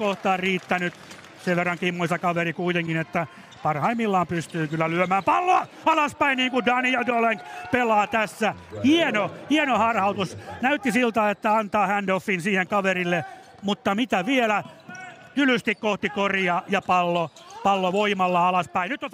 kohtaa riittänyt. Sen verran kimmoisa kaveri kuitenkin, että parhaimmillaan pystyy kyllä lyömään palloa alaspäin niin kuin Daniel Dolenk pelaa tässä. Hieno, hieno harhautus. Näytti siltä, että antaa handoffin siihen kaverille, mutta mitä vielä? Tylysti kohti koria ja pallo, pallo voimalla alaspäin. Nyt on